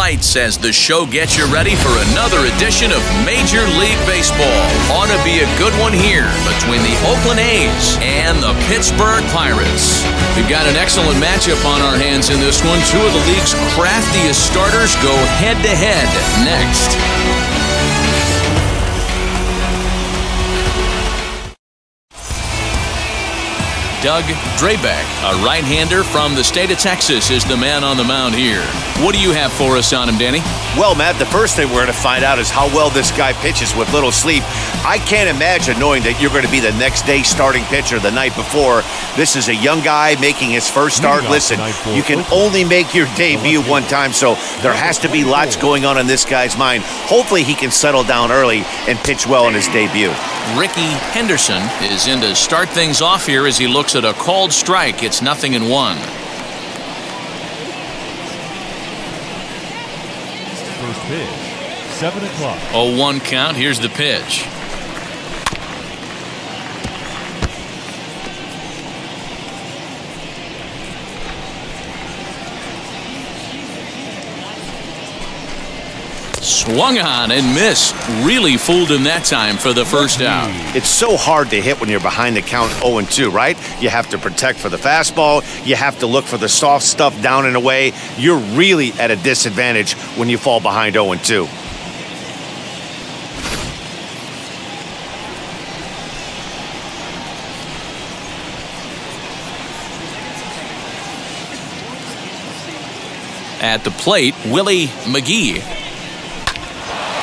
lights as the show gets you ready for another edition of Major League Baseball. Ought to be a good one here between the Oakland A's and the Pittsburgh Pirates. We've got an excellent matchup on our hands in this one. Two of the league's craftiest starters go head to head next. Doug Drabek, a right-hander from the state of Texas, is the man on the mound here. What do you have for us on him, Danny? Well, Matt, the first thing we're going to find out is how well this guy pitches with little sleep. I can't imagine knowing that you're going to be the next day starting pitcher the night before. This is a young guy making his first start. Listen, you can only make your debut one time, so there has to be lots going on in this guy's mind. Hopefully, he can settle down early and pitch well in his debut. Rickey Henderson is in to start things off here as he looks at a called strike. It's nothing in one. First pitch, 7 o'clock. 0-1 count. Here's the pitch. Swung on and missed. Really fooled him that time for the first out. It's so hard to hit when you're behind the count 0-2, right? You have to protect for the fastball. You have to look for the soft stuff down and away. You're really at a disadvantage when you fall behind 0-2. At the plate, Willie McGee.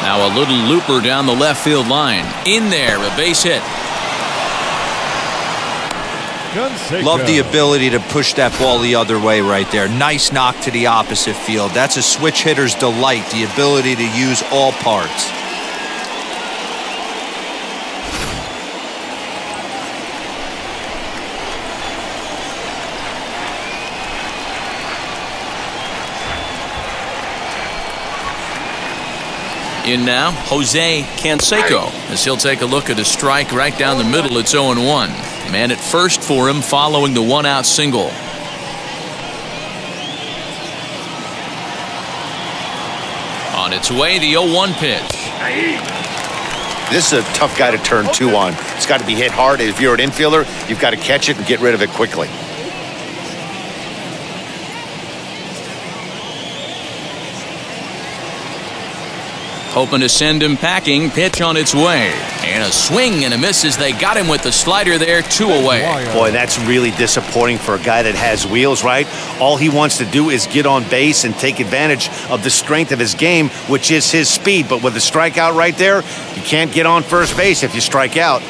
Now a little looper down the left field line. In there, a base hit. Love the ability to push that ball the other way right there. Nice knock to the opposite field. That's a switch hitter's delight, the ability to use all parts. In now, Jose Canseco, as he'll take a look at a strike right down the middle. It's 0 1. Man at first for him following the one out single. On its way, the 0 1 pitch. This is a tough guy to turn two on. It's got to be hit hard. If you're an infielder, you've got to catch it and get rid of it quickly. Hoping to send him packing. Pitch on its way. And a swing and a miss as they got him with the slider there, two away. Boy, that's really disappointing for a guy that has wheels, right? All he wants to do is get on base and take advantage of the strength of his game, which is his speed. But with a strikeout right there, you can't get on first base if you strike out.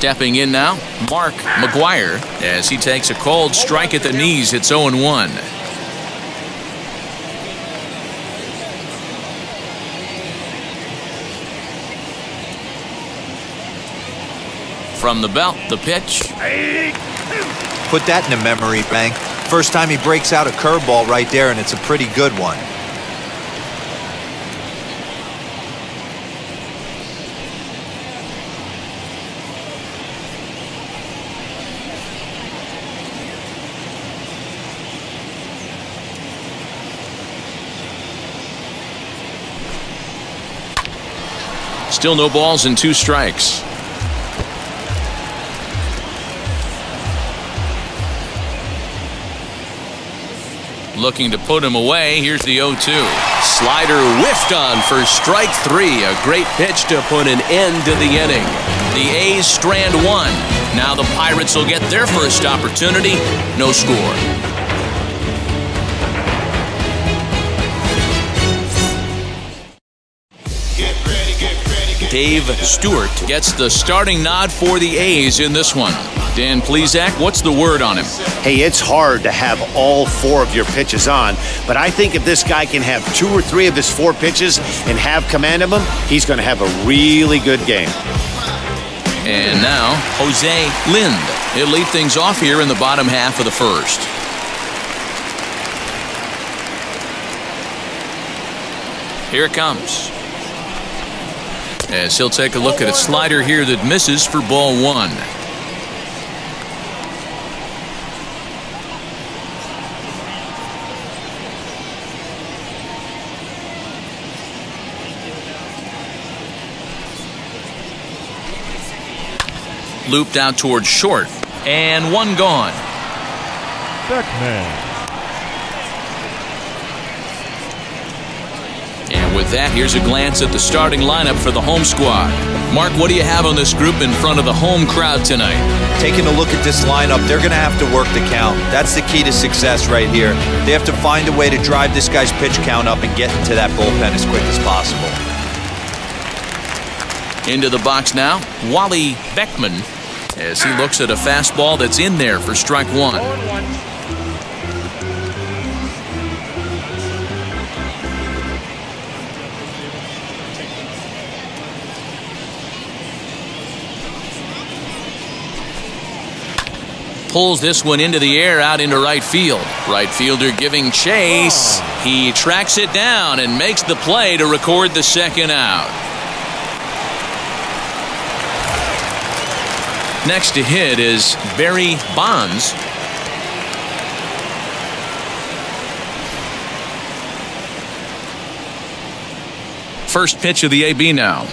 Stepping in now, Mark McGwire as he takes a cold strike at the knees. It's 0 1. From the belt, the pitch. Put that in a memory bank. First time he breaks out a curveball right there, and it's a pretty good one. Still no balls and two strikes. Looking to put him away. Here's the 0 2. Slider whiffed on for strike three. A great pitch to put an end to the inning. The A's strand one. Now the Pirates will get their first opportunity. No score. Dave Stewart gets the starting nod for the A's in this one. Dan Plesac, what's the word on him? Hey, it's hard to have all four of your pitches on, but I think if this guy can have two or three of his four pitches and have command of them, he's going to have a really good game. And now, Jose Lind. He'll lead things off here in the bottom half of the first. Here it comes. As he'll take a look at a slider here that misses for ball one. Looped out towards short. And one gone. Backman. And with that, here's a glance at the starting lineup for the home squad. Mark, what do you have on this group in front of the home crowd tonight? Taking a look at this lineup, they're going to have to work the count. That's the key to success right here. They have to find a way to drive this guy's pitch count up and get into that bullpen as quick as possible. Into the box now, Wally Backman, as he looks at a fastball that's in there for strike one. Pulls this one into the air out into right field. Right fielder giving chase. Oh. He tracks it down and makes the play to record the second out. Next to hit is Barry Bonds. First pitch of the AB now.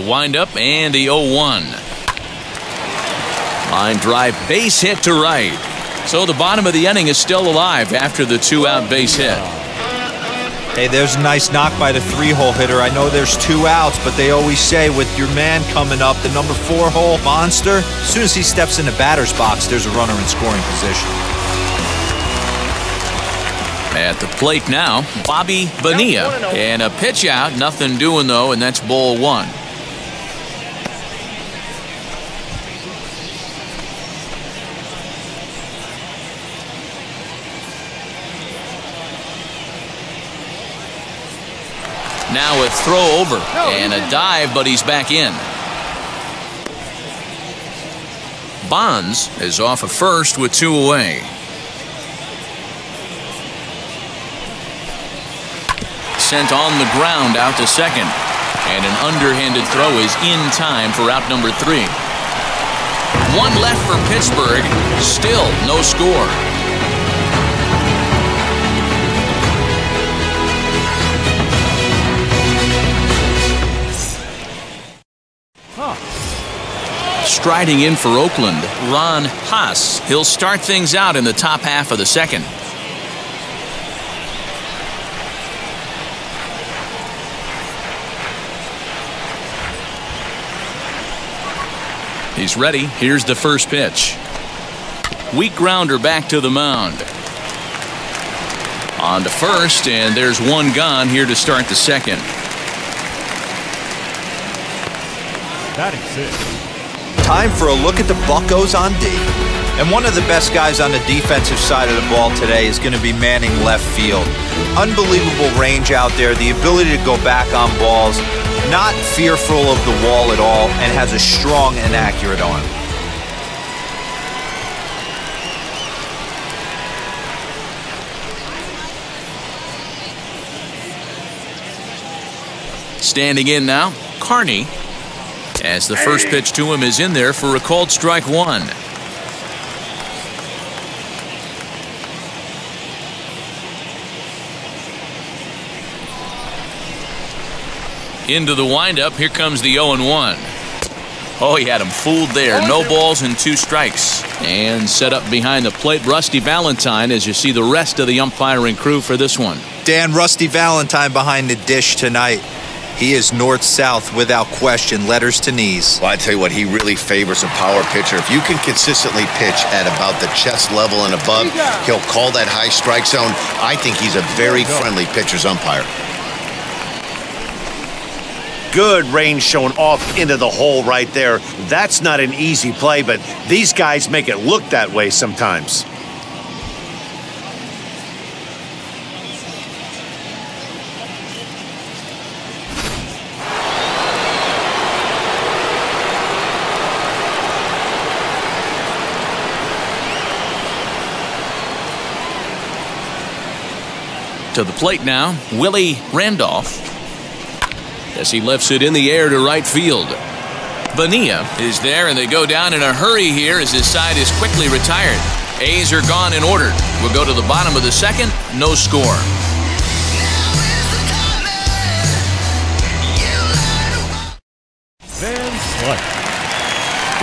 The windup and the 0 1. Line drive base hit to right. So the bottom of the inning is still alive after the two out base hit. Hey, there's a nice knock by the three hole hitter. I know there's two outs, but they always say with your man coming up, the number four hole monster, as soon as he steps in the batter's box, there's a runner in scoring position. At the plate now, Bobby Bonilla. And a pitch out, nothing doing though, and that's ball one. Now a throw over and a dive, but he's back in. Bonds is off of first with two away. Sent on the ground out to second. And an underhanded throw is in time for out number three. One left for Pittsburgh. Still no score. Striding in for Oakland, Ron Haas. He'll start things out in the top half of the second. He's ready. Here's the first pitch. Weak grounder back to the mound. On to first, and there's one gone here to start the second. Batting six. Time for a look at the Buckos on D. And one of the best guys on the defensive side of the ball today is going to be manning left field. Unbelievable range out there, the ability to go back on balls, not fearful of the wall at all, and has a strong and accurate arm. Standing in now, Carney as the first pitch to him is in there for a called strike one. Into the windup. Here comes the 0 1. Oh, he had him fooled there. No balls and two strikes. And set up behind the plate, Rusty Valentine, as you see the rest of the umpiring crew for this one. Dan Rusty Valentine behind the dish tonight. He is north-south without question, letters to knees. Well, I tell you what, he really favors a power pitcher. If you can consistently pitch at about the chest level and above, he'll call that high strike zone. I think he's a very friendly pitcher's umpire. Good range shown off into the hole right there. That's not an easy play, but these guys make it look that way sometimes. To the plate now, Willie Randolph. As he lifts it in the air to right field. Bonilla is there, and they go down in a hurry here as his side is quickly retired. A's are gone in order. We'll go to the bottom of the second, no score.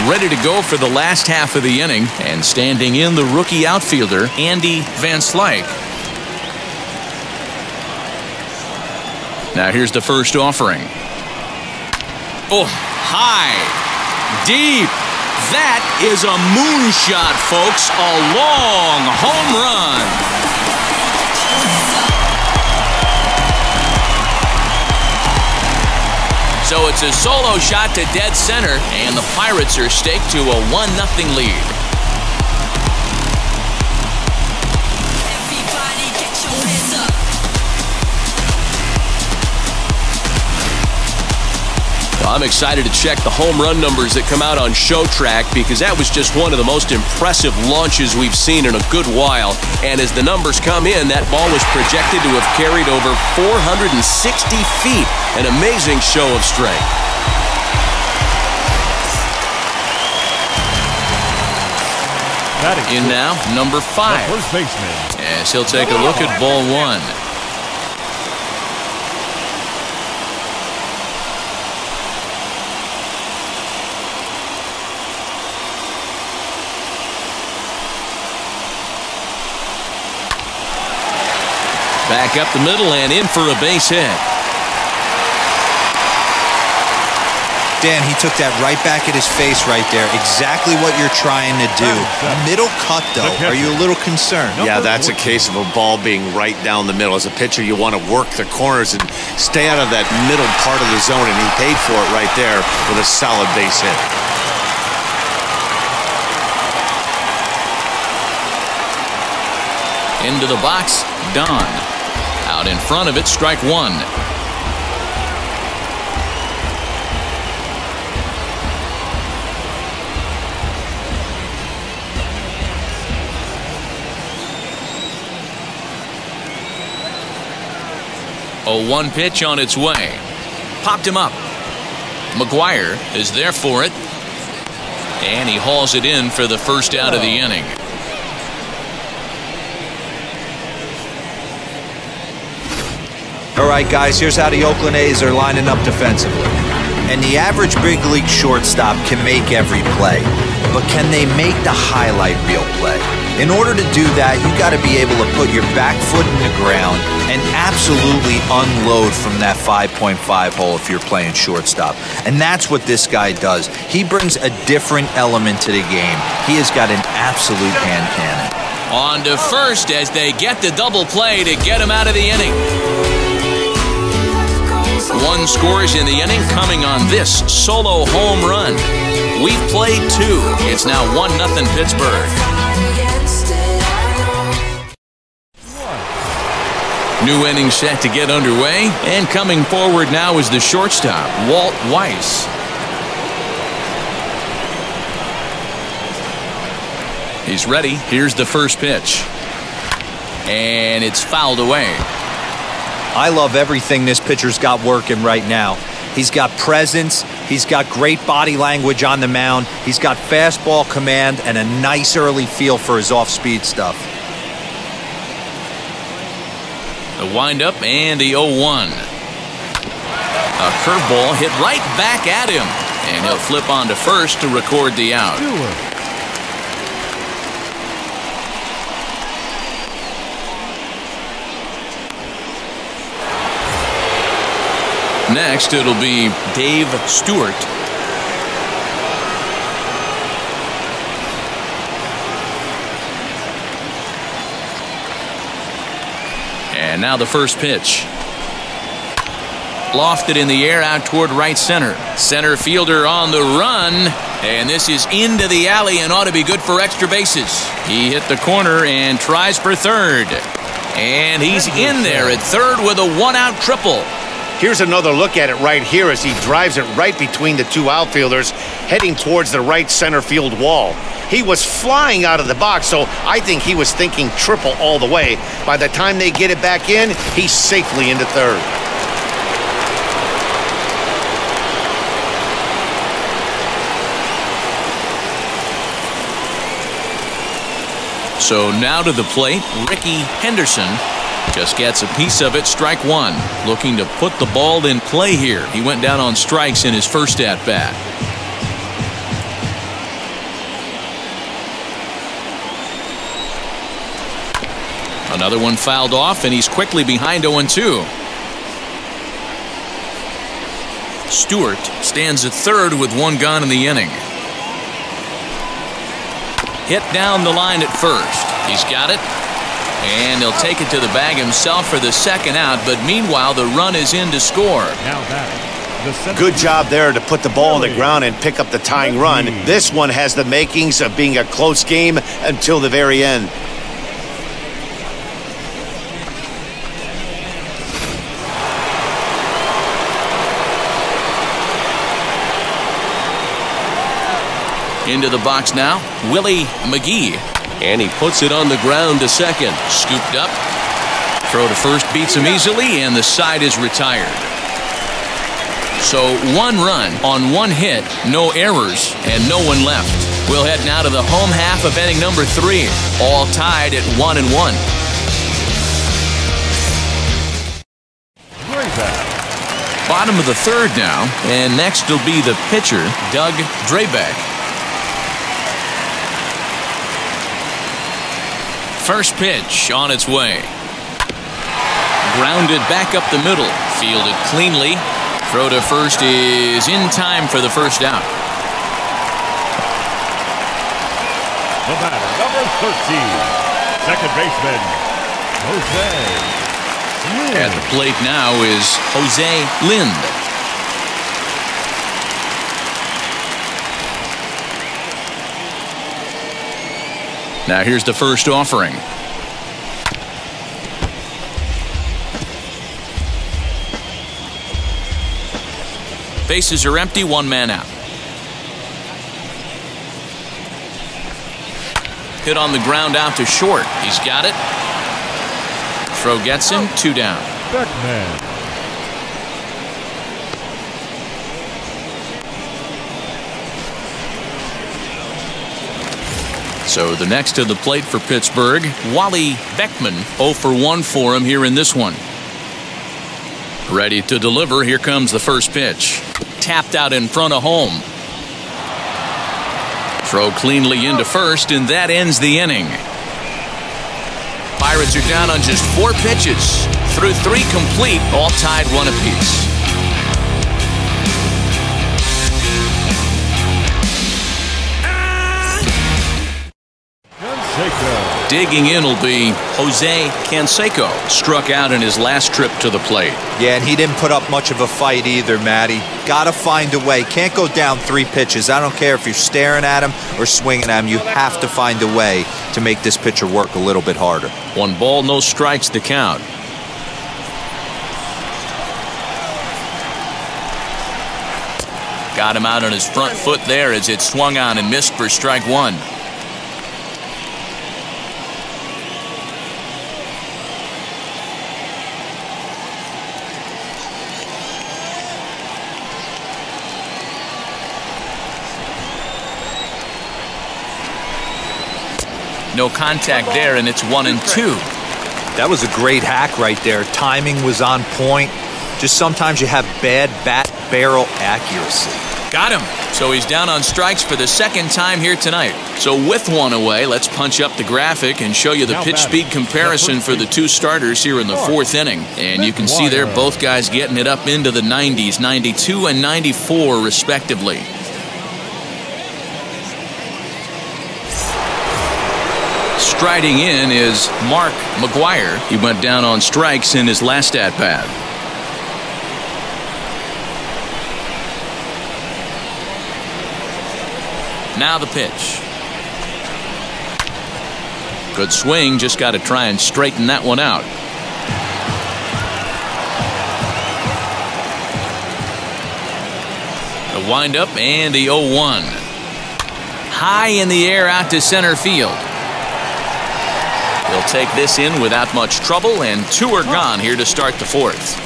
Ready to go for the last half of the inning, and standing in the rookie outfielder, Andy Van Slyke. Now here's the first offering. Oh, high, deep. That is a moonshot, folks. A long home run. So it's a solo shot to dead center, and the Pirates are staked to a 1 0 lead. I'm excited to check the home run numbers that come out on Show Track because that was just one of the most impressive launches we've seen in a good while. And as the numbers come in, that ball was projected to have carried over 460 feet. An amazing show of strength. Batting In six, now, number the five. first baseman. As he'll take a look at ball one. Back up the middle and in for a base hit. Dan, he took that right back at his face right there. Exactly what you're trying to do. Middle cut, though. Are you a little concerned? Yeah, that's a case of a ball being right down the middle. As a pitcher, you want to work the corners and stay out of that middle part of the zone, and he paid for it right there with a solid base hit. Into the box, Don. Out in front of it, strike one. A one pitch on its way. Popped him up. McGwire is there for it. And he hauls it in for the first out of the oh. inning. All right, guys, here's how the Oakland A's are lining up defensively. And the average big league shortstop can make every play, but can they make the highlight reel play? In order to do that, you got to be able to put your back foot in the ground and absolutely unload from that 5.5 hole if you're playing shortstop. And that's what this guy does. He brings a different element to the game. He has got an absolute hand cannon. On to first as they get the double play to get him out of the inning. One scores in the inning coming on this solo home run. We've played two. It's now 1 0 Pittsburgh. New inning set to get underway. And coming forward now is the shortstop, Walt Weiss. He's ready. Here's the first pitch. And it's fouled away. I love everything this pitcher's got working right now. He's got presence, he's got great body language on the mound, he's got fastball command, and a nice early feel for his off speed stuff. The windup and the 0 1. A curveball hit right back at him. And he'll flip on to first to record the out. Next, it'll be Dave Stewart. And now the first pitch. Lofted in the air out toward right center. Center fielder on the run. And this is into the alley and ought to be good for extra bases. He hit the corner and tries for third. And he's in there at third with a one out triple. Here's another look at it right here as he drives it right between the two outfielders, heading towards the right center field wall. He was flying out of the box, so I think he was thinking triple all the way. By the time they get it back in, he's safely into third. So now to the plate, Rickey Henderson just gets a piece of it, strike one. Looking to put the ball in play here. He went down on strikes in his first at bat. Another one fouled off, and he's quickly behind 0 2. Stewart stands at third with one gun in the inning. Hit down the line at first. He's got it. And he'll take it to the bag himself for the second out, but meanwhile the run is in to score. Now back. Good job there to put the ball on the ground and pick up the tying run. This one has the makings of being a close game until the very end. Into the box now, Willie McGee. And he puts it on the ground to second. Scooped up. Throw to first beats him easily, and the side is retired. So one run on one hit, no errors, and no one left. We'll head now to the home half of inning number three, all tied at one and one. Bottom of the third now, and next will be the pitcher, Doug Drabek. First pitch on its way. Grounded back up the middle. Fielded cleanly. Throw to first is in time for the first out. The batter, number 13, second baseman, Jose Lind. At the plate now is Jose Lind. Now here's the first offering. Bases are empty, one man out. Hit on the ground out to short. He's got it. Throw gets him, two down. Backman. So the next to the plate for Pittsburgh, Wally Backman 0 for 1 for him here in this one. Ready to deliver. Here comes the first pitch. Tapped out in front of home. Throw cleanly into first, and that ends the inning. Pirates are down on just four pitches. Through three complete, all tied one apiece. Canseco. Digging in will be Jose Canseco. Struck out in his last trip to the plate. Yeah, and he didn't put up much of a fight either, Matty. Got to find a way. Can't go down three pitches. I don't care if you're staring at him or swinging at him. You have to find a way to make this pitcher work a little bit harder. One ball, no strikes to count. Got him out on his front foot there as it swung on and missed for strike one. No contact there, and it's one and two. That was a great hack right there. Timing was on point. Just sometimes you have bad bat barrel accuracy. Got him. So he's down on strikes for the second time here tonight. So with one away, let's punch up the graphic and show you the pitch speed comparison for the two starters here in the fourth inning. And you can see there both guys getting it up into the 90s, 92 and 94 respectively. Striding in is Mark McGwire. He went down on strikes in his last at bat. Now the pitch. Good swing, just got to try and straighten that one out. The windup and the 0 1. High in the air out to center field. He'll take this in without much trouble, and two are gone here to start the fourth.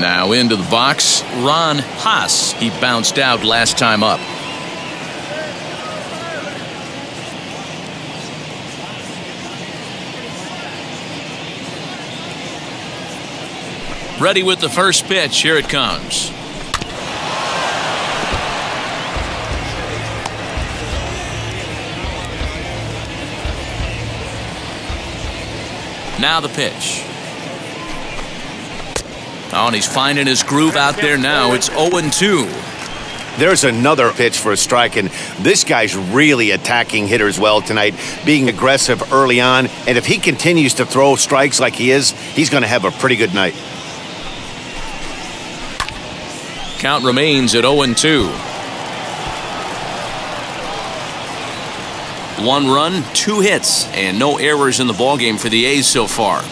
Now into the box, Ron Haas. He bounced out last time up. Ready with the first pitch. Here it comes. Now the pitch. Oh, and he's finding his groove out there now. It's 0-2. There's another pitch for a strike, and this guy's really attacking hitters well tonight, being aggressive early on. And if he continues to throw strikes like he is, he's going to have a pretty good night. Count remains at 0-2. One run, two hits, and no errors in the ballgame for the A's so far.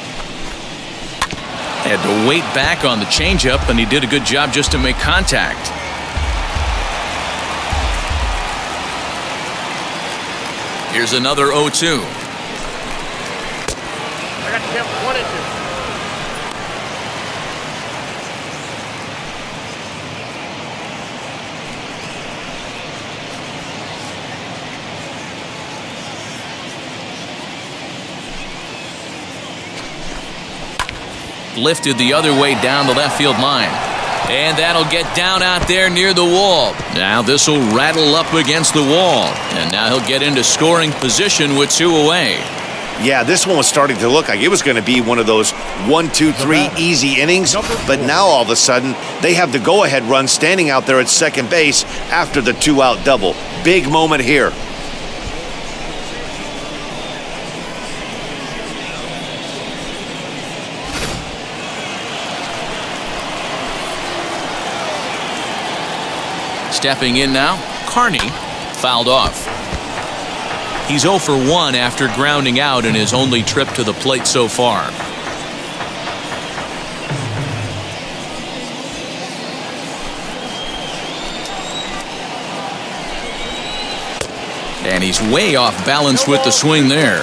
Had to wait back on the changeup, and he did a good job just to make contact. Here's another 0 2. Lifted the other way down the left field line. And that'll get down out there near the wall. Now this will rattle up against the wall. And now he'll get into scoring position with two away. Yeah, this one was starting to look like it was going to be one of those one, two, three easy innings. But now all of a sudden, they have the go ahead run standing out there at second base after the two out double. Big moment here. Stepping in now, Carney fouled off. He's 0 for 1 after grounding out in his only trip to the plate so far. And he's way off balance with the swing there.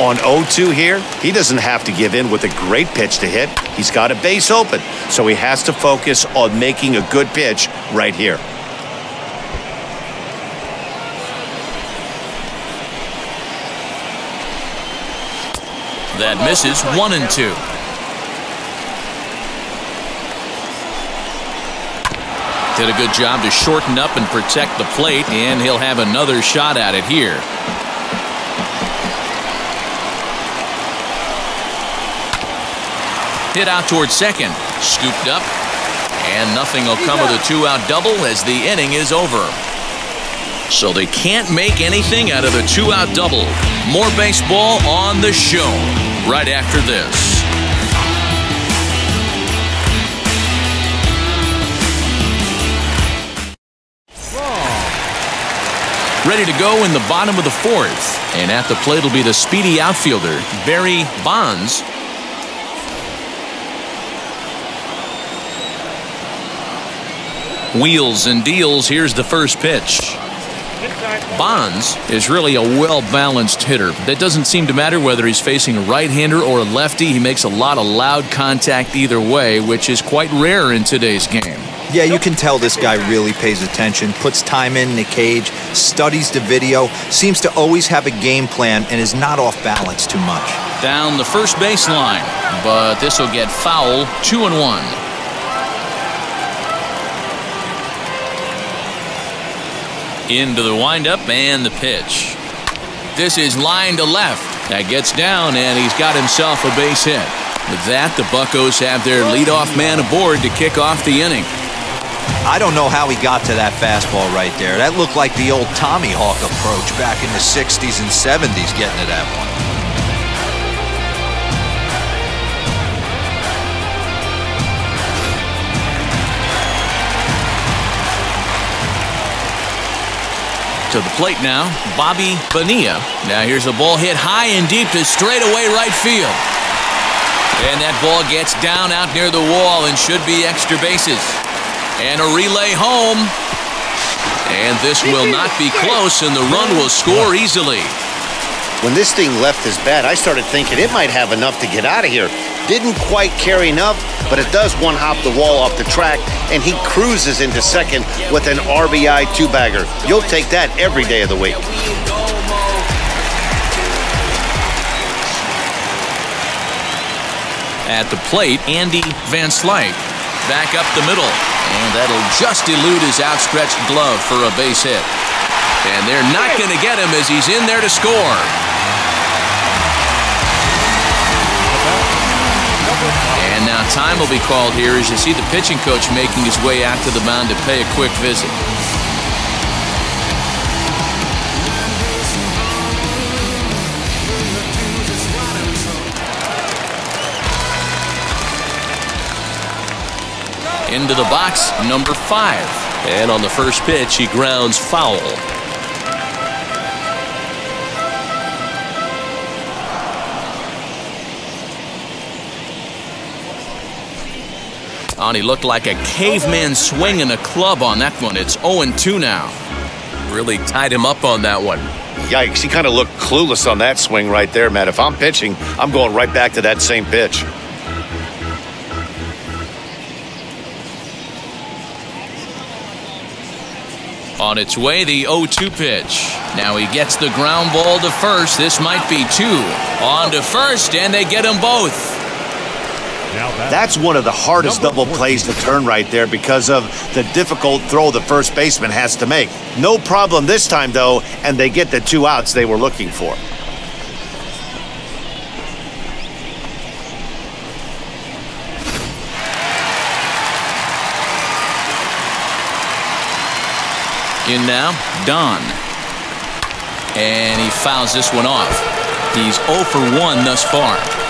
On 0-2 here, he doesn't have to give in with a great pitch to hit. He's got a base open, so he has to focus on making a good pitch right here. That misses one and two. Did a good job to shorten up and protect the plate, and he'll have another shot at it here. Hit out towards second. Scooped up. And nothing will come of the two-out double as the inning is over. So they can't make anything out of the two-out double. More baseball on the show right after this. Ready to go in the bottom of the fourth. And at the plate will be the speedy outfielder, Barry Bonds. Wheels and deals. Here's the first pitch. Bonds is really a well-balanced hitter. That doesn't seem to matter whether he's facing a right-hander or a lefty. He makes a lot of loud contact either way, which is quite rare in today's game. Yeah, you can tell this guy really pays attention, puts time in the cage, studies the video, seems to always have a game plan, and is not off balance too much. Down the first baseline, but this will get foul, two and one. Into the windup and the pitch. This is line to left. That gets down, and he's got himself a base hit. With that, the Buckos have their leadoff man aboard to kick off the inning. I don't know how he got to that fastball right there. That looked like the old tomahawk approach back in the 60s and 70s getting to that one. To the plate now, Bobby Bonilla. Now here's a ball hit high and deep to straightaway right field. And that ball gets down out near the wall and should be extra bases. And a relay home. And this will not be close, and the run will score easily. When this thing left his bat, I started thinking it might have enough to get out of here. Didn't quite carry enough, but it does one hop the wall off the track, and he cruises into second with an RBI two bagger. You'll take that every day of the week. At the plate, Andy Van Slyke. Back up the middle. And that'll just elude his outstretched glove for a base hit. And they're not going to get him as he's in there to score. Now time will be called here as you see the pitching coach making his way out to the mound to pay a quick visit. Into the box, number five. And on the first pitch, he grounds foul. On, he looked like a caveman swinging a club on that one. It's 0-2 now. Really tied him up on that one. Yikes, he kind of looked clueless on that swing right there, man. If I'm pitching, I'm going right back to that same pitch. On its way, the 0-2 pitch. Now he gets the ground ball to first. This might be two. On to first, and they get them both. Now back. That's one of the hardest Number double 14. plays to turn right there because of the difficult throw the first baseman has to make. No problem this time, though, and they get the two outs they were looking for. In now, Don. And he fouls this one off. He's 0 for 1 thus far.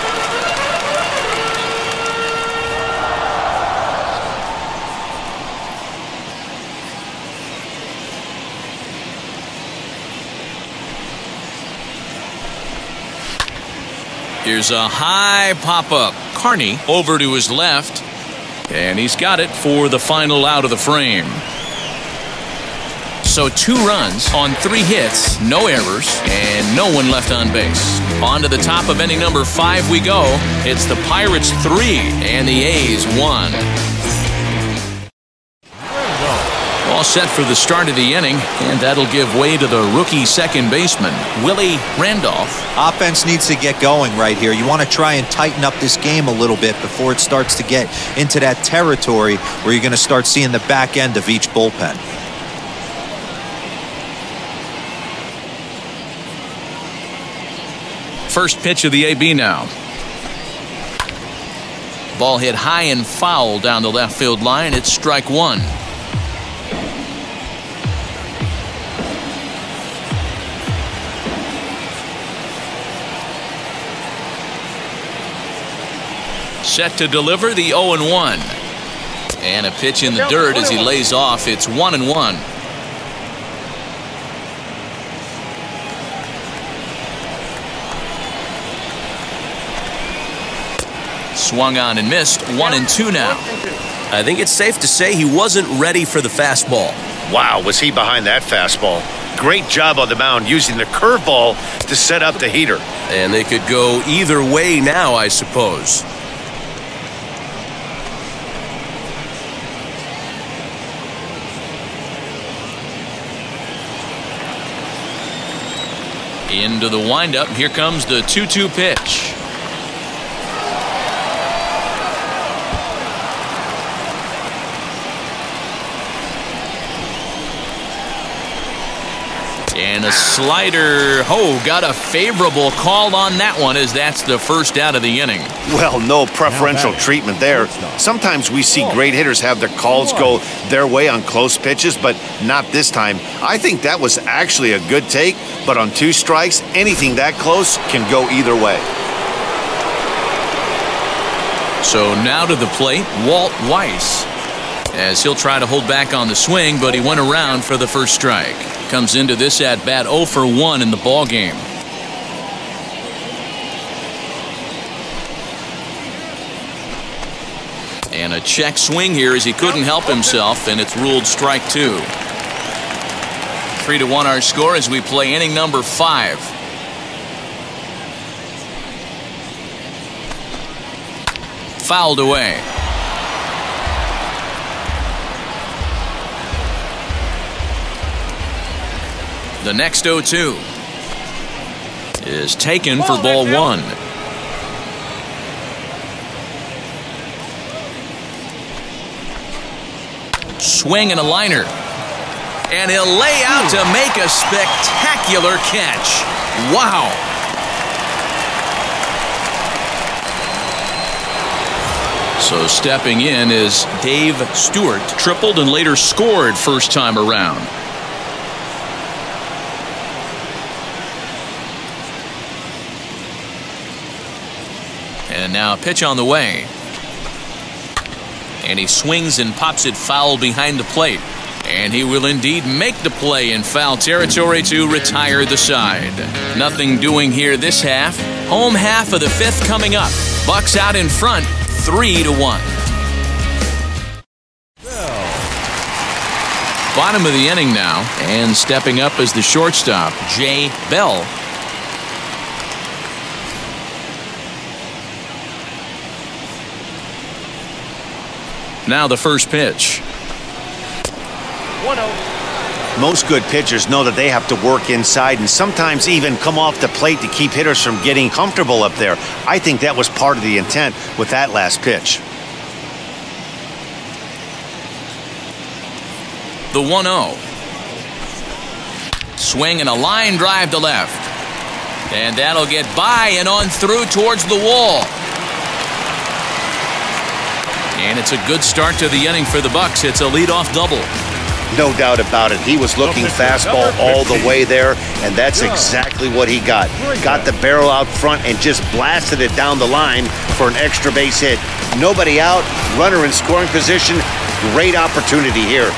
Here's a high pop-up. Carney over to his left. And he's got it for the final out of the frame. So two runs on three hits, no errors, and no one left on base. On to the top of inning number five we go. It's the Pirates three and the A's one. All set for the start of the inning, and that'll give way to the rookie second baseman, Willie Randolph. Offense needs to get going right here. You want to try and tighten up this game a little bit before it starts to get into that territory where you're going to start seeing the back end of each bullpen. First pitch of the AB now. Ball hit high and foul down the left field line. It's strike one. Set to deliver the 0 and 1. And a pitch in the dirt as he lays off. It's 1 and 1. Swung on and missed. 1 and 2 now. I think it's safe to say he wasn't ready for the fastball. Wow, was he behind that fastball? Great job on the mound using the curveball to set up the heater. And they could go either way now, I suppose. Into the windup. Here comes the 2 2 pitch. And a slider. Oh, got a favorable call on that one as that's the first out of the inning. Well, no preferential treatment there. Sometimes we see oh. great hitters have their calls go their way on close pitches, but not this time. I think that was actually a good take, but on two strikes, anything that close can go either way. So now to the plate, Walt Weiss. As he'll try to hold back on the swing, but he went around for the first strike. Comes into this at bat 0 for 1 in the ball game. And a check swing here as he couldn't help himself, and it's ruled strike two. Three to one our score as we play inning number five. Fouled away. The next 0-2 is taken for ball one. Swing and a liner. And he'll lay out to make a spectacular catch. Wow. So stepping in is Dave Stewart. Tripled and later scored first time around. And now pitch on the way. And he swings and pops it foul behind the plate. And he will indeed make the play in foul territory to retire the side. Nothing doing here this half. Home half of the fifth coming up. Bucks out in front, three to one. Bottom of the inning now, and stepping up as the shortstop, Jay Bell. Now the first pitch. 1-0. Most good pitchers know that they have to work inside and sometimes even come off the plate to keep hitters from getting comfortable up there. I think that was part of the intent with that last pitch. The 1 0. Swing and a line drive to left. And that'll get by and on through towards the wall. And it's a good start to the inning for the Bucks. It's a leadoff double. No doubt about it. He was looking fastball all the way there, and that's exactly what he got. Got the barrel out front and just blasted it down the line for an extra base hit. Nobody out, runner in scoring position. Great opportunity here.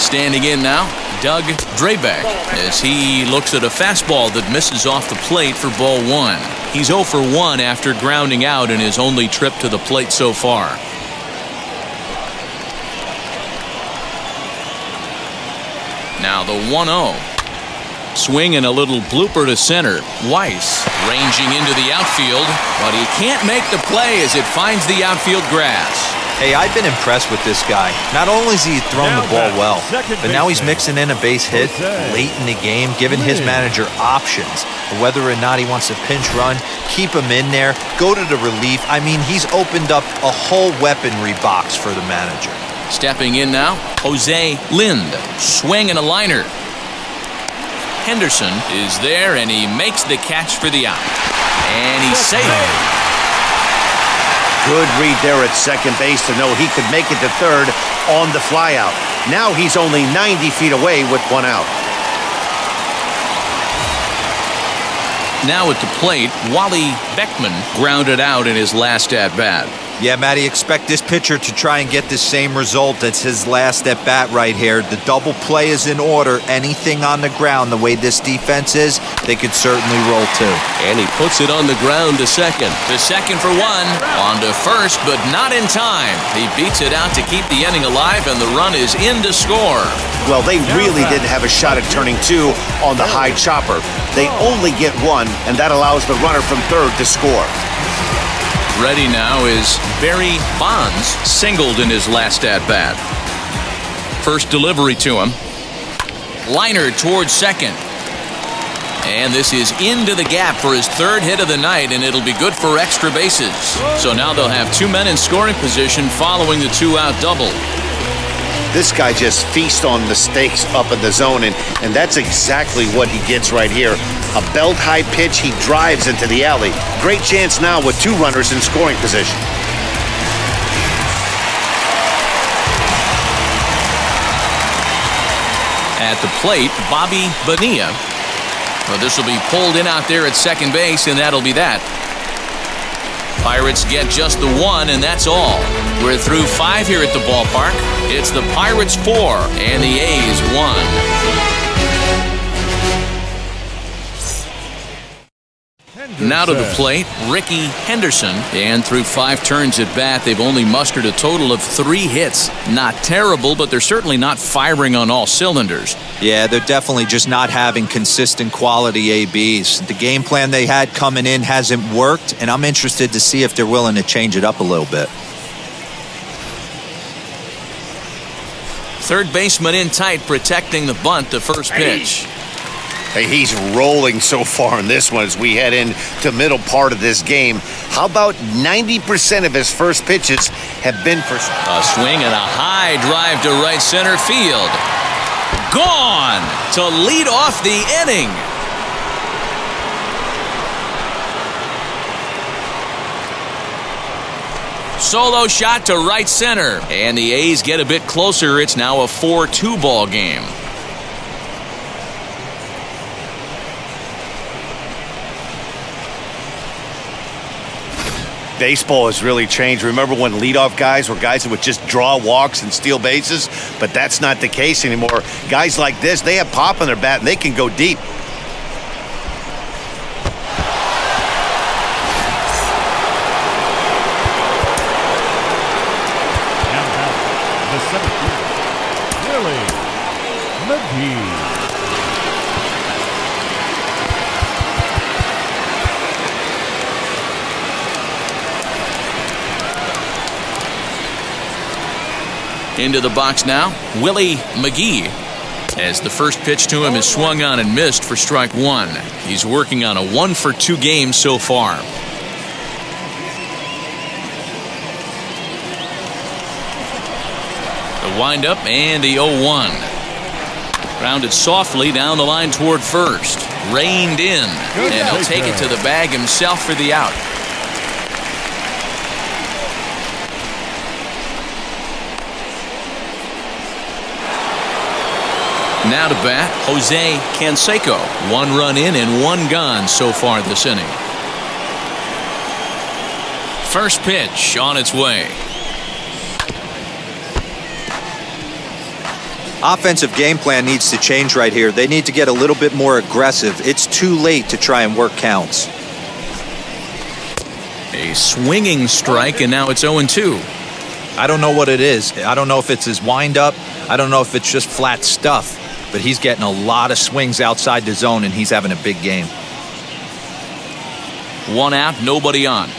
Standing in now, Doug Drabek, as he looks at a fastball that misses off the plate for ball one. He's 0 for 1 after grounding out in his only trip to the plate so far. Now the 1 0. Swing and a little blooper to center. Weiss ranging into the outfield, but he can't make the play as it finds the outfield grass. Hey, I've been impressed with this guy. Not only has he thrown the ball well, but now he's mixing in a base hit late in the game, giving his manager options. Whether or not he wants to pinch run, keep him in there, go to the relief. I mean, he's opened up a whole weaponry box for the manager. Stepping in now, Jose Lind. Swing and a liner. Henderson is there and he makes the catch for the out. And he's safe. Good read there at second base to know he could make it to third on the flyout. Now he's only 90 feet away with one out. Now at the plate, Wally Backman grounded out in his last at bat. Yeah, Matty, expect this pitcher to try and get the same result. It's his last at bat right here. The double play is in order. Anything on the ground, the way this defense is, they could certainly roll too. And he puts it on the ground to second. To second for one. On to first, but not in time. He beats it out to keep the inning alive, and the run is in to score. Well, they really didn't have a shot at turning two on the high chopper. They only get one, and that allows the runner from third to score. Ready now is Barry Bonds, singled in his last at bat. First delivery to him. Liner towards second. And this is into the gap for his third hit of the night, and it'll be good for extra bases. So now they'll have two men in scoring position following the two out double. This guy just feasts on mistakes up in the zone, and, and that's exactly what he gets right here. A belt high pitch, he drives into the alley. Great chance now with two runners in scoring position. At the plate, Bobby Bonilla. Well, this will be pulled in out there at second base, and that'll be that. Pirates get just the one, and that's all. We're through five here at the ballpark. It's the Pirates four and the A's one. Now to the plate, Rickey Henderson. And through five turns at bat, they've only mustered a total of three hits. Not terrible, but they're certainly not firing on all cylinders. Yeah, they're definitely just not having consistent quality ABs. The game plan they had coming in hasn't worked, and I'm interested to see if they're willing to change it up a little bit. Third baseman in tight, protecting the bunt, the first pitch. Hey, he's rolling so far in this one as we head into middle part of this game. How about 90% of his first pitches have been for... A swing and a high drive to right center field. Gone to lead off the inning. Solo shot to right center. And the A's get a bit closer. It's now a 4-2 ball game. Baseball has really changed. Remember when leadoff guys were guys that would just draw walks and steal bases? But that's not the case anymore. Guys like this, they have pop on their bat and they can go deep. Into the box now, Willie McGee. As the first pitch to him is swung on and missed for strike one. He's working on a one for two game so far. The windup and the 0 1. Grounded softly down the line toward first. Reined in. And he'll take it to the bag himself for the out. Now to bat, Jose Canseco. One run in and one gone so far this inning. First pitch on its way. Offensive game plan needs to change right here. They need to get a little bit more aggressive. It's too late to try and work counts. A swinging strike, and now it's 0 2. I don't know what it is. I don't know if it's his windup. I don't know if it's just flat stuff. But he's getting a lot of swings outside the zone, and he's having a big game. One out, nobody on.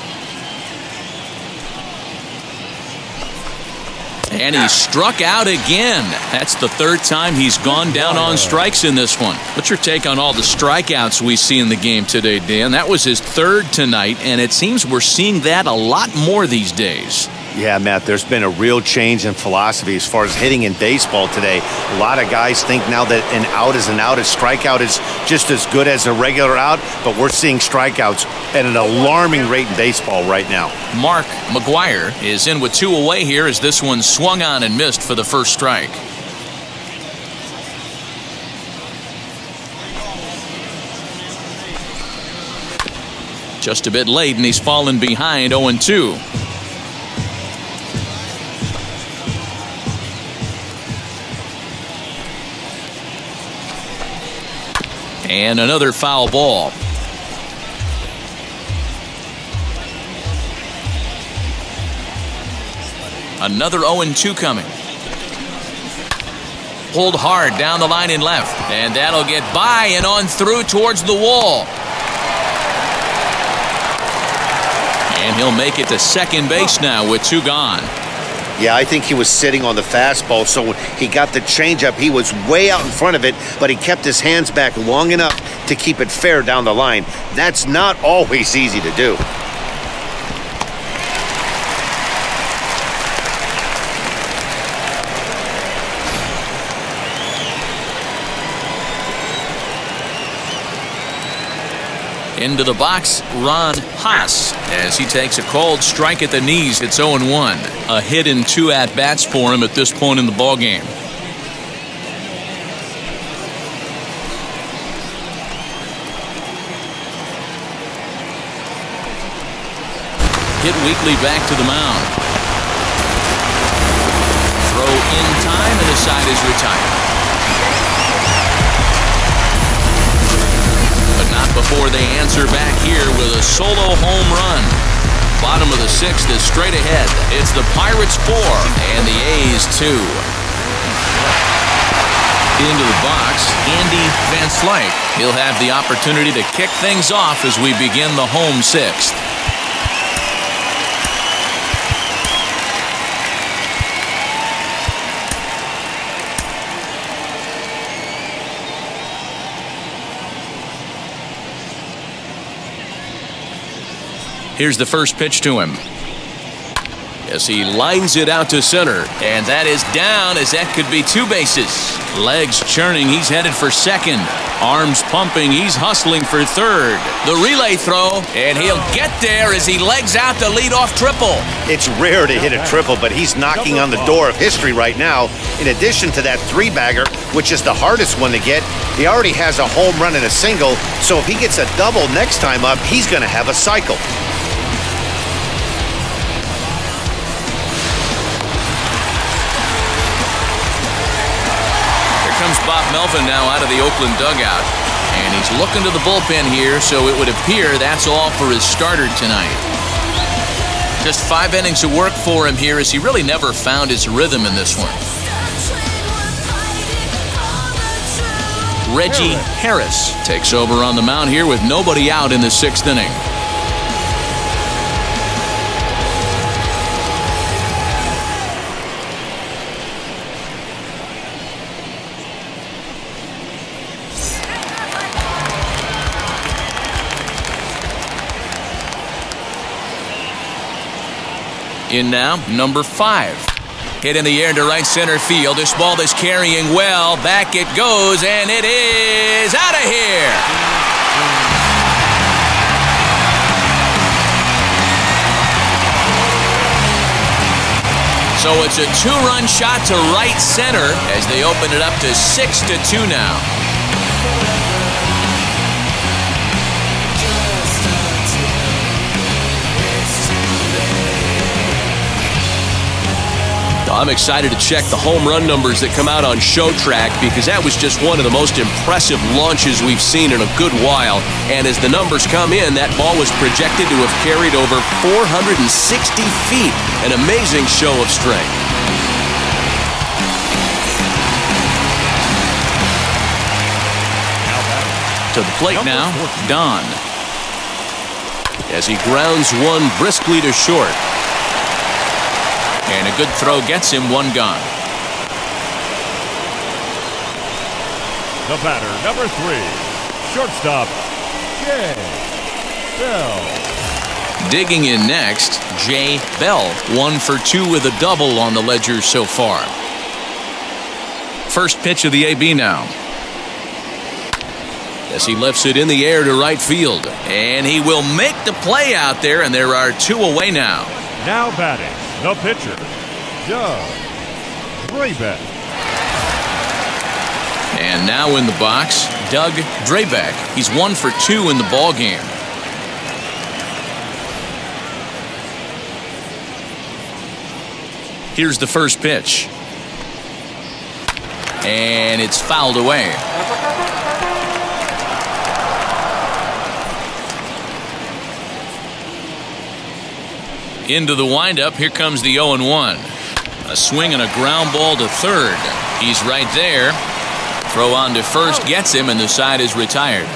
And he struck out again. That's the third time he's gone down on strikes in this one. What's your take on all the strikeouts we see in the game today, Dan? That was his third tonight, and it seems we're seeing that a lot more these days. Yeah, Matt, there's been a real change in philosophy as far as hitting in baseball today. A lot of guys think now that an out is an out, a strikeout is just as good as a regular out, but we're seeing strikeouts at an alarming rate in baseball right now. Mark McGwire is in with two away here as this one swung on and missed for the first strike. Just a bit late, and he's fallen behind 0 2. And another foul ball. Another 0-2 coming. Pulled hard down the line and left. And that'll get by and on through towards the wall. And he'll make it to second base now with two gone. Yeah, I think he was sitting on the fastball, so when he got the changeup, he was way out in front of it, but he kept his hands back long enough to keep it fair down the line. That's not always easy to do. Into the box, Ron Haas, as he takes a cold strike at the knees. It's 0-1. A hit in two at-bats for him at this point in the ballgame. hit weakly back to the mound. Throw in time, and the side is retired. Before they answer back here with a solo home run. Bottom of the sixth is straight ahead. It's the Pirates four and the A's two. Into the box, Andy Van Slyke. He'll have the opportunity to kick things off as we begin the home sixth. Here's the first pitch to him. As he lines it out to center, and that is down as that could be two bases. Legs churning, he's headed for second. Arms pumping, he's hustling for third. The relay throw, and he'll get there as he legs out the leadoff triple. It's rare to hit a triple, but he's knocking on the door of history right now. In addition to that three-bagger, which is the hardest one to get, he already has a home run and a single, so if he gets a double next time up, he's going to have a cycle. Bob Melvin now out of the Oakland dugout. And he's looking to the bullpen here, so it would appear that's all for his starter tonight. Just five innings of work for him here as he really never found his rhythm in this one. Reggie Harris takes over on the mound here with nobody out in the sixth inning. In now, number five. Hit in the air to right center field. This ball is carrying well. Back it goes, and it is out of here. So it's a two-run shot to right center as they open it up to six to two now. I'm excited to check the home run numbers that come out on Show Track because that was just one of the most impressive launches we've seen in a good while. And as the numbers come in, that ball was projected to have carried over 460 feet. An amazing show of strength. To the plate now, Don. As he grounds one briskly to short. And a good throw gets him one gone. The batter, number three, shortstop, Jay Bell. Digging in next, Jay Bell. One for two with a double on the ledger so far. First pitch of the AB now. As he lifts it in the air to right field. And he will make the play out there, and there are two away now. Now batting, the pitcher, Doug Drabek. And now in the box, Doug Drabek. He's one for two in the ball game. Here's the first pitch. And it's fouled away. Into the windup, here comes the 0 1. A swing and a ground ball to third. He's right there. Throw on to first gets him, and the side is retired.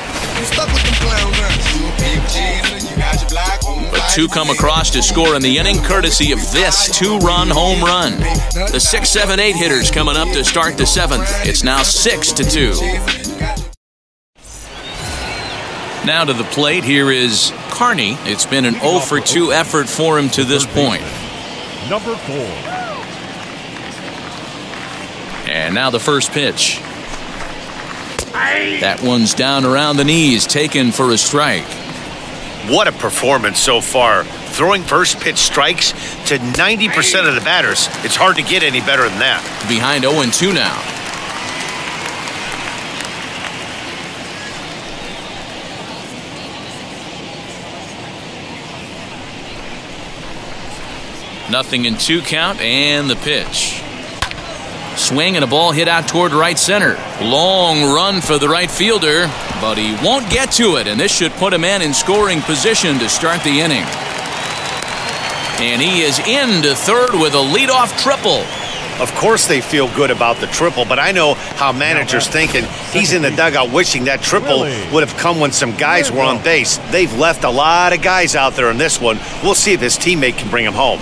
But two come across to score in the inning, courtesy of this two-run home run. The six, seven, eight hitters coming up to start the seventh. It's now six to two. Now to the plate. Here is Carney. It's been an 0 for 2 effort for him to this point. Number four, And now the first pitch. That one's down around the knees, taken for a strike. What a performance so far. Throwing first pitch strikes to 90% of the batters. It's hard to get any better than that. Behind 0 2 now. Nothing in two count and the pitch. Swing and a ball hit out toward right center. Long run for the right fielder, but he won't get to it, and this should put a man in scoring position to start the inning. And he is into third with a leadoff triple. Of course they feel good about the triple, but I know how managers thinking. He's in the dugout wishing that triple would have come when some guys were on base. They've left a lot of guys out there in this one. We'll see if his teammate can bring him home.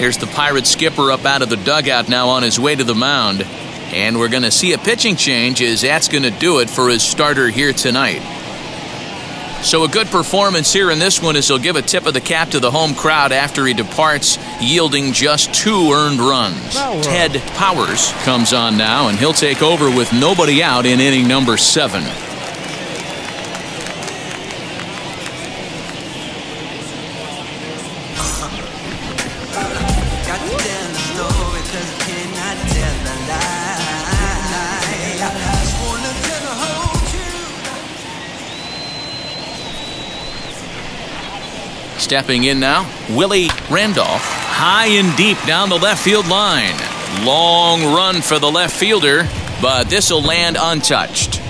Here's the Pirate skipper up out of the dugout now on his way to the mound. And we're going to see a pitching change as that's going to do it for his starter here tonight. So a good performance here in this one as he'll give a tip of the cap to the home crowd after he departs, yielding just two earned runs. Power. Ted Powers comes on now, and he'll take over with nobody out in inning number seven. Stepping in now, Willie Randolph, high and deep down the left field line. Long run for the left fielder, but this will land untouched.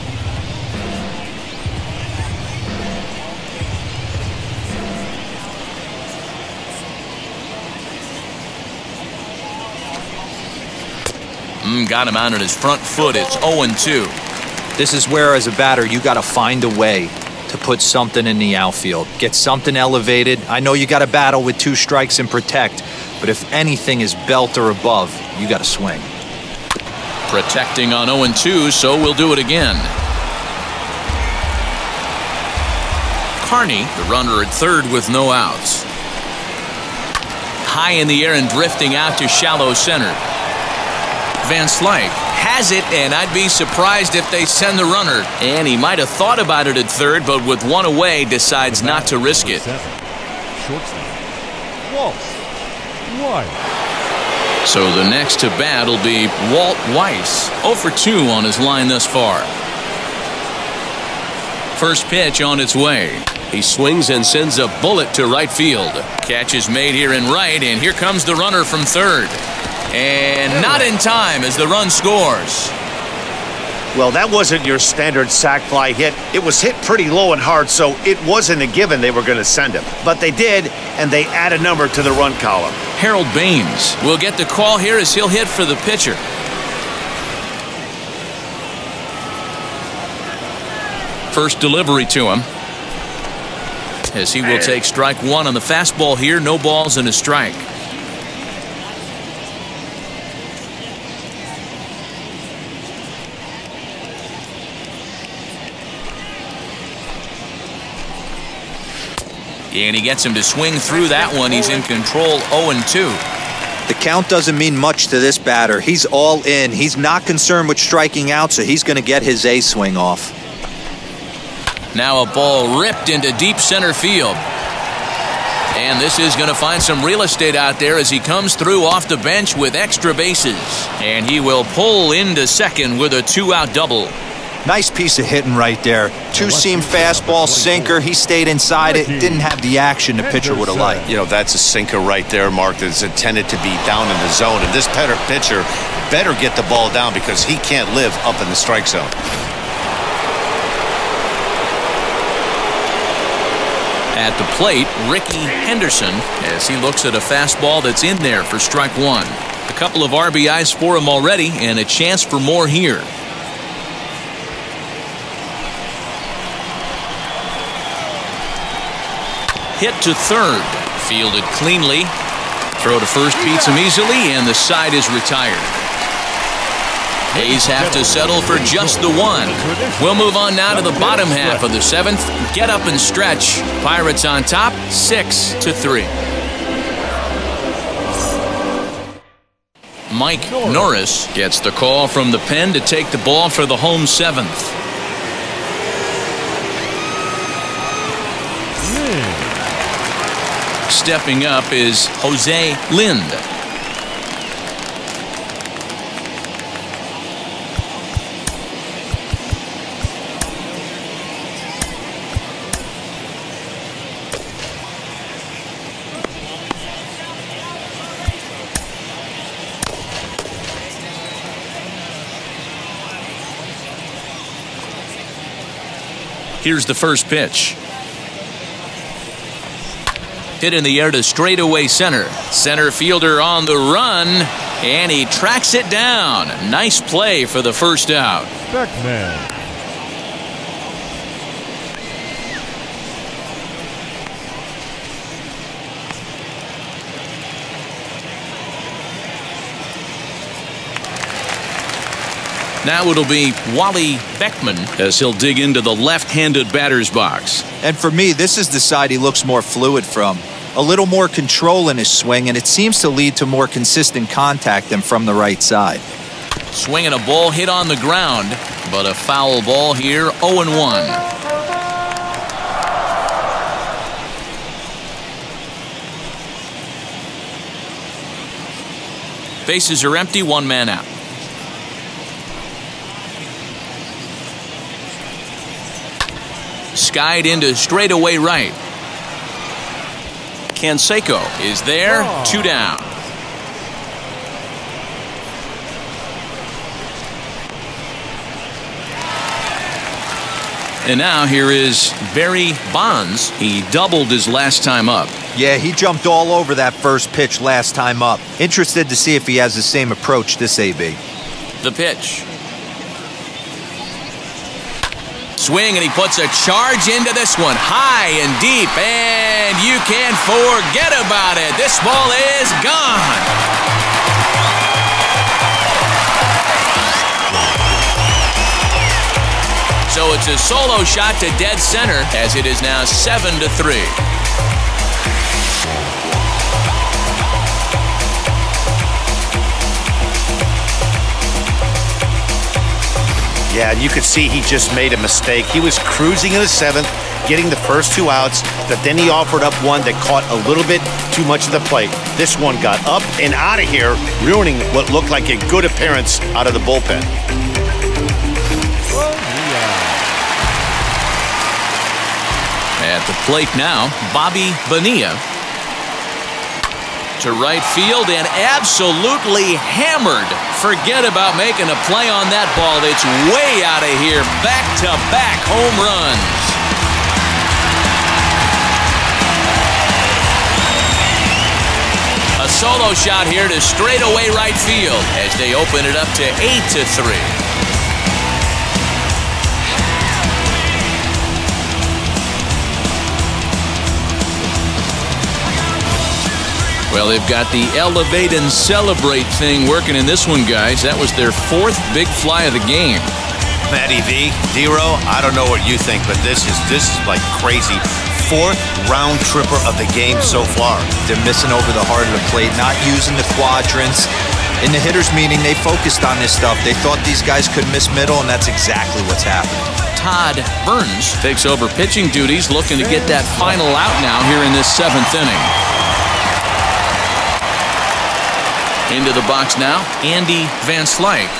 Mm, got him out on his front foot. It's 0 2. This is where, as a batter, you got to find a way to put something in the outfield. Get something elevated. I know you got to battle with two strikes and protect, but if anything is belt or above, you got to swing. Protecting on 0 and 2, so we'll do it again. Carney, the runner at third with no outs. High in the air and drifting out to shallow center. Van Slyke has it, and I'd be surprised if they send the runner. And he might have thought about it at third, but with one away, decides not to risk it. Shortstop. Waltz. White. So the next to bat will be Walt Weiss, 0 for 2 on his line thus far. First pitch on its way. He swings and sends a bullet to right field. Catch is made here in right, and here comes the runner from third. And not in time as the run scores. Well, that wasn't your standard sac fly hit. It was hit pretty low and hard, so it wasn't a given they were going to send him. But they did, and they add a number to the run column. Harold Baines will get the call here as he'll hit for the pitcher. First delivery to him. As he will take strike one on the fastball here, no balls and a strike. And he gets him to swing through that one. He's in control 0 2. The count doesn't mean much to this batter. He's all in. He's not concerned with striking out, so he's going to get his A swing off. Now a ball ripped into deep center field. And this is going to find some real estate out there as he comes through off the bench with extra bases. And he will pull into second with a two out double. Nice piece of hitting right there. Two seam fastball, sinker. He stayed inside it. Didn't have the action the pitcher would have liked. You know, that's a sinker right there, Mark, that's intended to be down in the zone. And this better pitcher better get the ball down because he can't live up in the strike zone. At the plate, Rickey Henderson as he looks at a fastball that's in there for strike one. A couple of RBIs for him already and a chance for more here. Hit to third. Fielded cleanly. Throw to first beats him easily, and the side is retired. A's have to settle for just the one. We'll move on now to the bottom half of the seventh. Get up and stretch. Pirates on top, six to three. Mike Norris gets the call from the pen to take the ball for the home seventh. Stepping up is Jose Lind. Here's the first pitch. Hit in the air to straightaway center. Center fielder on the run, and he tracks it down. Nice play for the first out. Backman. Now it'll be Wally Backman as he'll dig into the left-handed batter's box. And for me, this is the side he looks more fluid from. A little more control in his swing, and it seems to lead to more consistent contact than from the right side. Swinging a ball hit on the ground, but a foul ball here, 0-1. Bases are empty, one man out. Skied into straightaway right. Canseco is there, oh. two down. And now here is Barry Bonds. He doubled his last time up. Yeah, he jumped all over that first pitch last time up. Interested to see if he has the same approach this AB. The pitch. Swing, and he puts a charge into this one, high and deep, and you can forget about it. This ball is gone. So it's a solo shot to dead center as it is now 7 to 3. Yeah, you could see he just made a mistake. He was cruising in the seventh, getting the first two outs, but then he offered up one that caught a little bit too much of the plate. This one got up and out of here, ruining what looked like a good appearance out of the bullpen. At the plate now, Bobby Bonilla. To right field and absolutely hammered. Forget about making a play on that ball. It's way out of here. Back to back home runs. A solo shot here to straightaway right field as they open it up to 8 to 3. Well, they've got the elevate and celebrate thing working in this one, guys. That was their fourth big fly of the game. Matty V, Dero, I don't know what you think, but this is this is like crazy. Fourth round tripper of the game so far. They're missing over the heart of the plate, not using the quadrants. In the hitters meeting, they focused on this stuff. They thought these guys could miss middle, and that's exactly what's happening. Todd Burns takes over pitching duties, looking to get that final out now here in this seventh inning. Into the box now, Andy Van Slyke.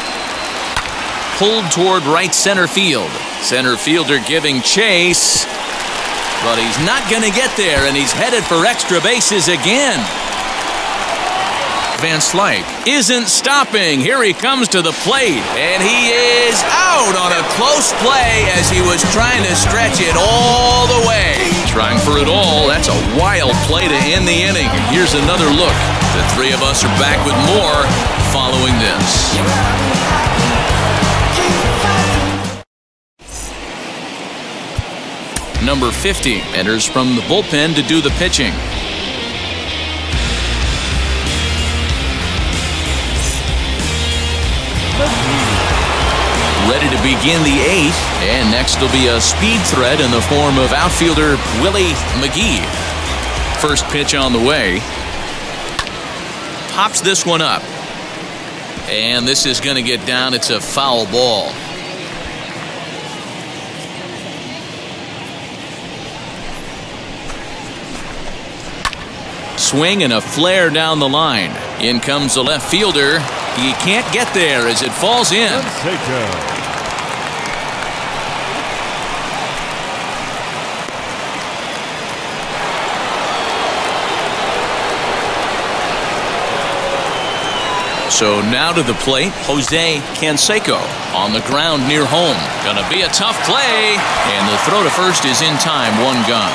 Pulled toward right center field. Center fielder giving chase. But he's not going to get there, and he's headed for extra bases again. Van Slyke isn't stopping. Here he comes to the plate, and he is out on a close play as he was trying to stretch it all the way. Trying for it all. That's a wild play to end the inning. Here's another look. The three of us are back with more following this. Number 50 enters from the bullpen to do the pitching. Ready to begin the eighth, and next will be a speed threat in the form of outfielder Willie McGee. First pitch on the way. Pops this one up. And this is going to get down. It's a foul ball. Swing and a flare down the line. In comes the left fielder. He can't get there as it falls in. So now to the plate, Jose Canseco on the ground near home. Gonna be a tough play, and the throw to first is in time, one gone.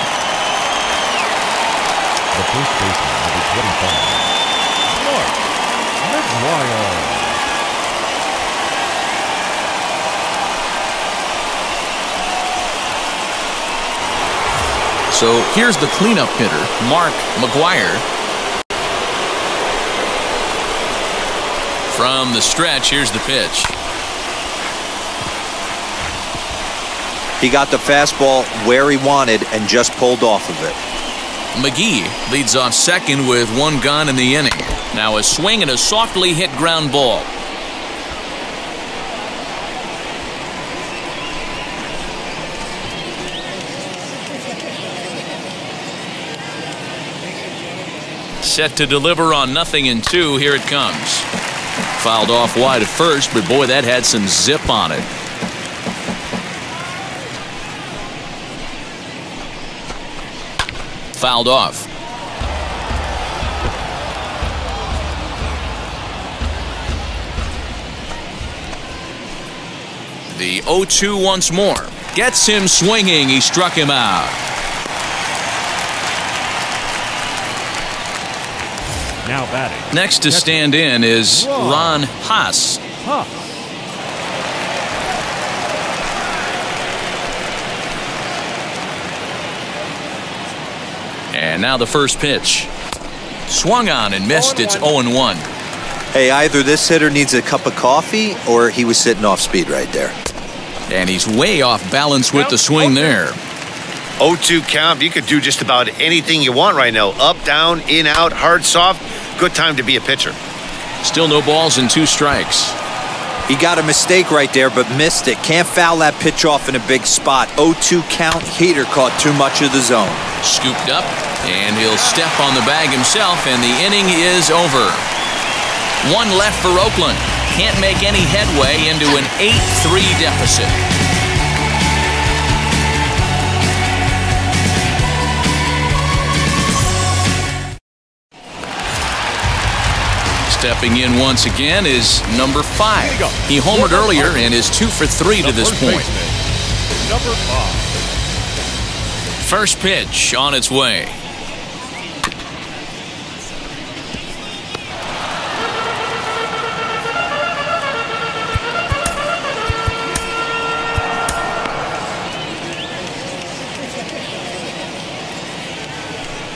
The first baseman be 25. Mark McGwire. So here's the cleanup hitter, Mark McGwire. From the stretch, here's the pitch. He got the fastball where he wanted and just pulled off of it. McGee leads off second with one gone in the inning. Now a swing and a softly hit ground ball. Set to deliver on nothing in two. Here it comes. Fouled off wide at first, but boy, that had some zip on it. Fouled off. The 0-2 once more. Gets him swinging. He struck him out. Now batting. Next to stand in is Ron Haas. Huh. And now the first pitch. Swung on and missed. It's 0-1. Hey, either this hitter needs a cup of coffee or he was sitting off speed right there. And he's way off balance with the swing there. 0-2 count. You could do just about anything you want right now. Up, down, in, out, hard, soft. Good time to be a pitcher. Still no balls and two strikes. He got a mistake right there, but missed it. Can't foul that pitch off in a big spot. 0-2 count. Heater caught too much of the zone. Scooped up, and he'll step on the bag himself, and the inning is over. One left for Oakland. Can't make any headway into an 8-3 deficit. Stepping in once again is number five. He homered earlier and is two for three to this point. Number five. First pitch on its way.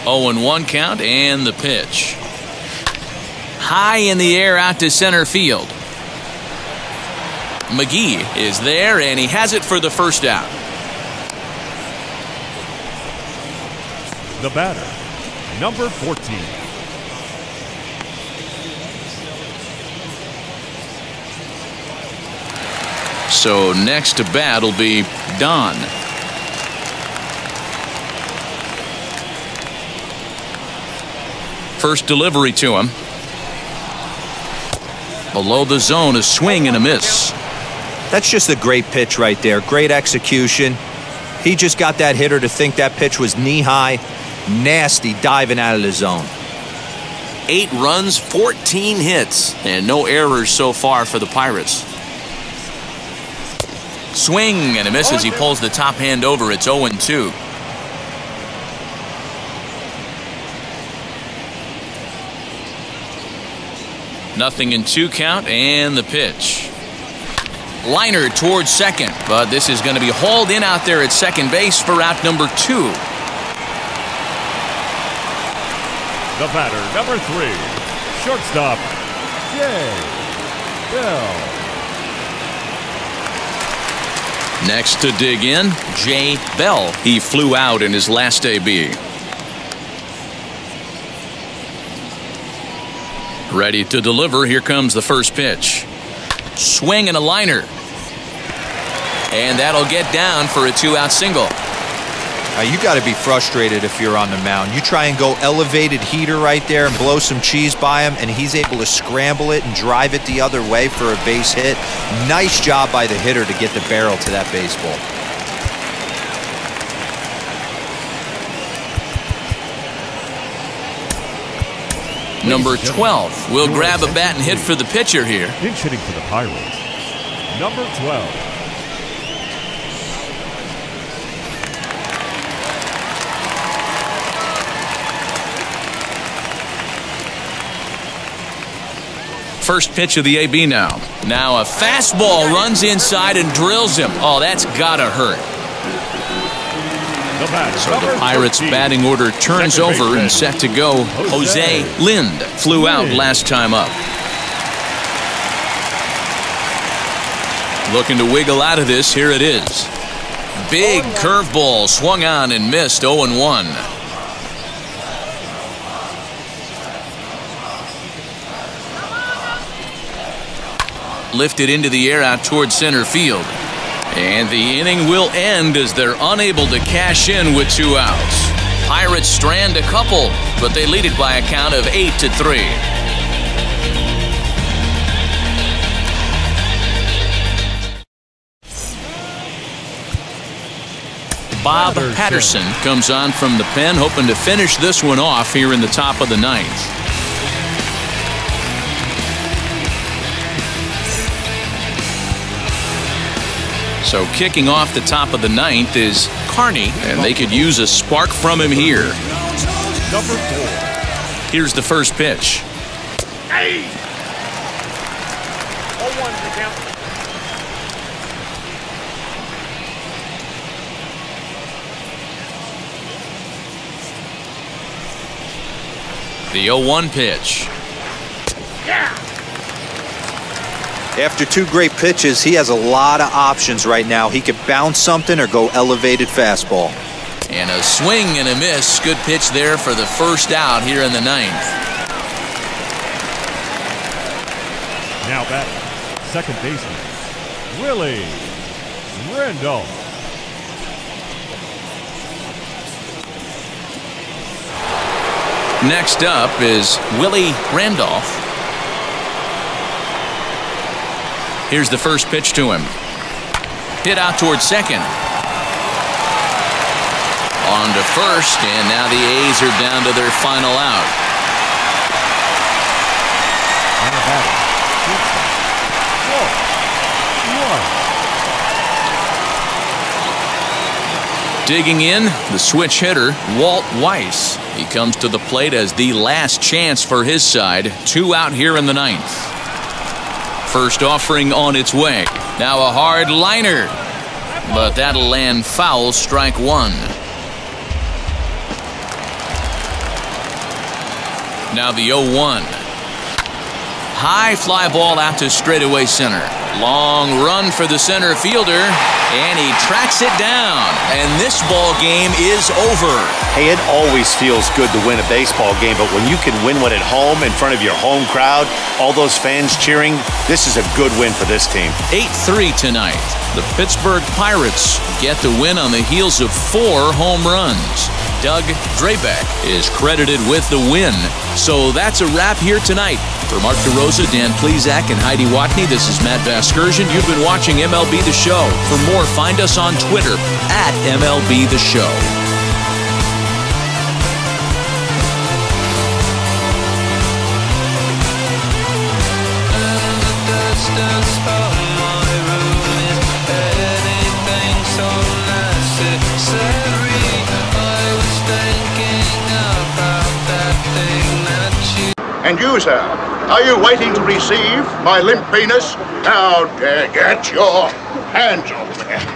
Oh and 1 count and the pitch. High in the air out to center field. McGee is there and he has it for the first out. The batter. Number 14. So next to bat will be Don. First delivery to him. Below the zone, a swing and a miss. That's just a great pitch right there. Great execution. He just got that hitter to think that pitch was knee high. Nasty diving out of the zone. Eight runs, 14 hits, and no errors so far for the Pirates. Swing and a miss as he pulls the top hand over. It's 0 2. Nothing in two count and the pitch. Liner towards second, but this is going to be hauled in out there at second base for out number two. The batter. Number three. Shortstop. Jay Bell. Next to dig in, Jay Bell. He flew out in his last AB. Ready to deliver. Here comes the first pitch. Swing and a liner. And that'll get down for a two out single. You got to be frustrated if you're on the mound. You try and go elevated heater right there and blow some cheese by him, and he's able to scramble it and drive it the other way for a base hit. Nice job by the hitter to get the barrel to that baseball. Number 12 will grab a bat and hit for the pitcher here. Pinch hitting for the Pirates. Number 12. First pitch of the AB now. Now a fastball runs inside and drills him. Oh, that's gotta hurt. The batter, So the Pirates 13. batting order turns Second over and set to go. Jose Jose Lind flew out last time up. Looking to wiggle out of this. Here it is. Big oh, curveball swung on and missed 0 1. Lifted into the air out towards center field. And the inning will end as they're unable to cash in with two outs. Pirates strand a couple, but they lead it by a count of 8 to 3. Bob Patterson. Patterson comes on from the pen, hoping to finish this one off here in the top of the ninth. So kicking off the top of the ninth is Carney, and they could use a spark from him here. Number 4. Here's the first pitch. Hey! 0 1 to count. The 0-1 pitch. After two great pitches, he has a lot of options right now. He could bounce something or go elevated fastball. And a swing and a miss. Good pitch there for the first out here in the ninth. Now back. Second baseman. Willie Randolph. Next up is Willie Randolph. Here's the first pitch to him. Hit out towards second. On to first, and now the A's are down to their final out. Digging in, the switch hitter, Walt Weiss. He comes to the plate as the last chance for his side. Two out here in the ninth. First offering on its way. Now a hard liner. But that'll land foul, strike one. Now the 0 1. High fly ball out to straightaway center. Long run for the center fielder, and he tracks it down. And this ball game is over. Hey, it always feels good to win a baseball game, but when you can win one at home in front of your home crowd, all those fans cheering, this is a good win for this team. 8 3 tonight. The Pittsburgh Pirates get the win on the heels of four home runs. Doug Drabek is credited with the win. So that's a wrap here tonight. For Mark DeRosa, Dan Plesac, and Heidi Watney, this is Matt Vasgersian. You've been watching MLB The Show. For more, find us on Twitter at MLB The Show. And you, sir, are you waiting to receive my limp penis? Now, uh, get your hands off me.